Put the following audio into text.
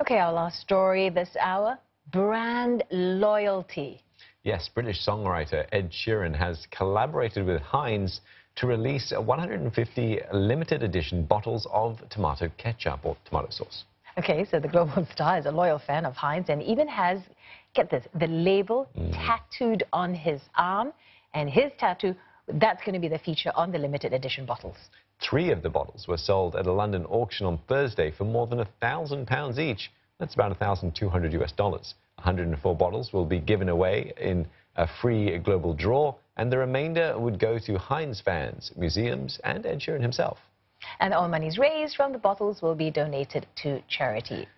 Okay, our last story this hour brand loyalty. Yes, British songwriter Ed Sheeran has collaborated with Heinz to release 150 limited edition bottles of tomato ketchup or tomato sauce. Okay, so the global star is a loyal fan of Heinz and even has, get this, the label mm. tattooed on his arm. And his tattoo, that's going to be the feature on the limited edition bottles. Three of the bottles were sold at a London auction on Thursday for more than a thousand pounds each. That's about 1,200 US dollars. 104 bottles will be given away in a free global draw, and the remainder would go to Heinz fans, museums, and Ed Sheeran himself. And all monies raised from the bottles will be donated to charity.